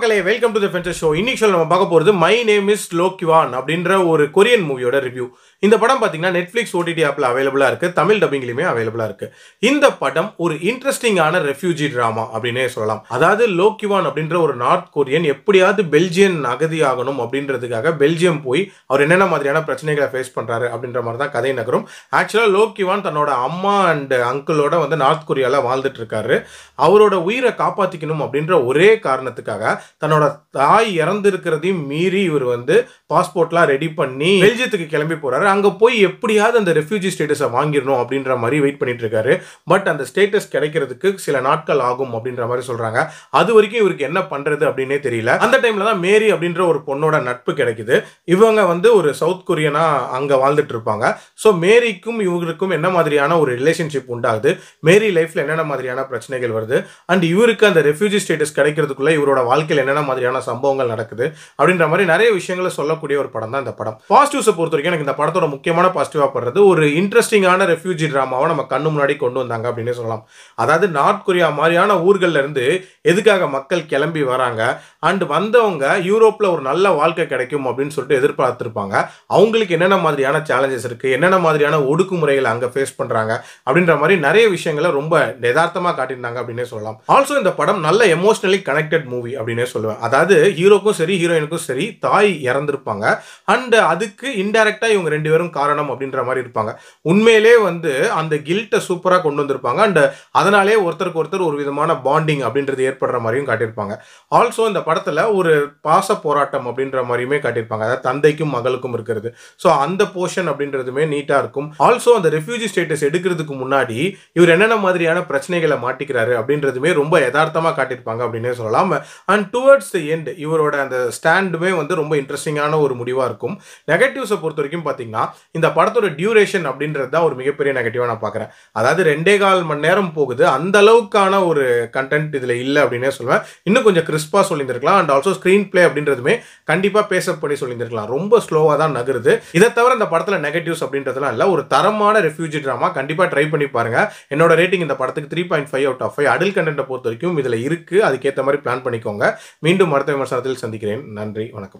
மக்களே welcome to the fencer show இன்னைக்கு நம்ம பார்க்க போகிறது மை நேம் இஸ் லோக்யுவான் அப்படின்ற ஒரு கொரியன் மூவியோட ரிவ்யூ இந்த படம் பார்த்தீங்கன்னா நெட்ஃப்ளிக்ஸ் ஓடிடி ஆப்பில் அவைலபிளாக இருக்குது தமிழ் டப்பிங்லேயுமே அவைலபிளாக இருக்குது இந்த படம் ஒரு இன்ட்ரெஸ்டிங்கான ரெஃப்யூஜி ட்ராமா அப்படின்னே சொல்லலாம். அதாவது லோக்யுவான் அப்படின்ற ஒரு நார்த் கொரியன் எப்படியாவது பெல்ஜியன் அகதி ஆகணும் அப்படின்றதுக்காக பெல்ஜியம் போய் அவர் என்னென்ன மாதிரியான பிரச்சனைகளை ஃபேஸ் பண்ணுறாரு அப்படின்ற மாதிரி தான் கதை நகரும். ஆக்சுவலாக லோக்யுவான் தன்னோட அம்மா அண்ட் அங்கிளோட வந்து நார்த் கொரியாவில் வாழ்ந்துட்டு இருக்காரு. அவரோட உயிரை காப்பாற்றிக்கணும் அப்படின்ற ஒரே காரணத்துக்காக தன்னோட தாய் இறந்துருக்கிறதையும் மீறி இவர் வந்து பாஸ்போர்ட்லாம் ரெடி பண்ணி பெல்ஜியத்துக்கு கிளம்பி போறாரு. அங்கே போய் எப்படியாவது அந்த ரெஃப்யூஜி ஸ்டேட்டஸை வாங்கிடணும் அப்படின்ற மாதிரி வெயிட் பண்ணிட்டு இருக்காரு. பட் அந்த ஸ்டேட்டஸ் கிடைக்கிறதுக்கு சில நாட்கள் ஆகும் அப்படின்ற மாதிரி சொல்றாங்க. அது வரைக்கும் இவருக்கு என்ன பண்றது அப்படின்னே தெரியல. அந்த டைம்ல தான் மேரி அப்படின்ற ஒரு பொண்ணோட நட்பு கிடைக்குது. இவங்க வந்து ஒரு சவுத் கொரியனா அங்க வாழ்ந்துட்டு இருப்பாங்க. ஸோ மேரிக்கும் இவருக்கும் என்ன மாதிரியான ஒரு ரிலேஷன்ஷிப் உண்டாகுது? மேரி லைஃப்ல என்னென்ன மாதிரியான பிரச்சனைகள் வருது? அண்ட் இவருக்கு அந்த ரெஃப்யூஜி ஸ்டேட்டஸ் கிடைக்கிறதுக்குள்ள இவரோட வாழ்க்கையில் என்னென்ன மாதிரியான சம்பவங்கள் நடக்குது அப்படின்ற மாதிரி நிறைய விஷயங்களை சொல்லக்கூடிய ஒரு படம் தான் இந்த படம். பாசிட்டிவ்ஸை பொறுத்த வரைக்கும் எனக்கு இந்த படத்தோட முக்கியமான பாசிட்டிவாக படுறது ஒரு இன்ட்ரெஸ்டிங்கான ரெஃப்யூஜி ட்ராமாவை நம்ம கண்ணு முன்னாடி கொண்டு வந்தாங்க அப்படின்னு சொல்லலாம். அதாவது நார்த் கொரியா மாதிரியான ஊர்களில் இருந்து எதுக்காக மக்கள் கிளம்பி வராங்க? அண்ட் வந்தவங்க யூரோப்பில் ஒரு நல்ல வாழ்க்கை கிடைக்கும் அப்படின்னு சொல்லிட்டு எதிர்பார்த்துருப்பாங்க. அவங்களுக்கு என்னென்ன மாதிரியான சேலஞ்சஸ் இருக்குது என்னென்ன மாதிரியான ஒடுக்குமுறைகளை அங்கே ஃபேஸ் பண்ணுறாங்க அப்படின்ற மாதிரி நிறைய விஷயங்களை ரொம்ப யதார்த்தமாக காட்டியிருந்தாங்க அப்படின்னே சொல்லலாம். ஆல்சோ இந்த படம் நல்ல எமோஷனலி கனெக்டட் மூவி அப்படின்னே சொல்லுவேன். அதாவது ஹீரோக்கும் சரி ஹீரோயினுக்கும் சரி தாய் இறந்துருப்பாங்க. அண்ட் அதுக்கு இன்டெரக்டாக இவங்க ரெண்டு பேரும் காரணம் அப்படின்ற மாதிரி இருப்பாங்க. உண்மையிலே வந்து அந்த கில்ட்டை சூப்பராக கொண்டு வந்திருப்பாங்க. அண்ட் அதனாலே ஒருத்தருக்கு ஒருத்தர் ஒரு விதமான பாண்டிங் அப்படின்றது ஏற்படுற மாதிரியும் காட்டியிருப்பாங்க. ஆல்சோ இந்த படத்தில் ஒரு பாச போராட்டம் அப்படின்ற மாதிரியுமே காட்டியிருப்பாங்க. அதாவது தந்தைக்கும் மகளுக்கும் இருக்கிறது. ஸோ அந்த போர்ஷன் அப்படின்றதுமே நீட்டாக இருக்கும். ஆல்சோ அந்த ரெஃப்யூஜி ஸ்டேட்டஸ் எடுக்கிறதுக்கு முன்னாடி இவர் என்னென்ன மாதிரியான பிரச்சனைகளை மாட்டிக்கிறாரு அப்படின்றதுமே ரொம்ப யதார்த்தமாக காட்டியிருப்பாங்க அப்படின்னே சொல்லலாம். அண்ட் டுவர்ட்ஸ் த எண்ட் இவரோட அந்த ஸ்டாண்டுமே வந்து ரொம்ப இன்ட்ரெஸ்டிங்கான ஒரு முடிவாக இருக்கும். நெகட்டிவ்ஸை பொறுத்த வரைக்கும் பார்த்தீங்கன்னா இந்த படத்தோட டியூரேஷன் அப்படின்றது தான் ஒரு மிகப்பெரிய நெகட்டிவாக நான் பார்க்குறேன் அதாவது ரெண்டே கால் மணி நேரம் போகுது. அந்த அளவுக்கான ஒரு கண்டென்ட் இதில் இல்லை அப்படின்னே சொல்லுவேன் இன்னும் கொஞ்சம் கிறிஸ்பாக சொல்லியிருந்திருக்கலாம். அண்ட் ஆல்சோ ஸ்க்ரீன் ப்ளே அப்படின்றதுமே கண்டிப்பாக பேச பண்ணி சொல்லியிருந்திருக்கலாம். ரொம்ப ஸ்லோவாக தான் நகருது. இதை தவிர இந்த படத்தில் நெகட்டிவ்ஸ் அப்படின்றதுலாம் இல்லை. ஒரு தரமான ரெஃப்யூஜி ட்ராமா கண்டிப்பாக ட்ரை பண்ணி பாருங்க. என்னோட ரேட்டிங் இந்த படத்துக்கு three point five out of five adult கண்டென்ட்டை பொறுத்த வரைக்கும் இதில் இருக்குது அதுக்கேற்ற மாதிரி பிளான் பண்ணிக்கோங்க. மீண்டும் அடுத்த விமர்சனத்தில் சந்திக்கிறேன். நன்றி. வணக்கம்.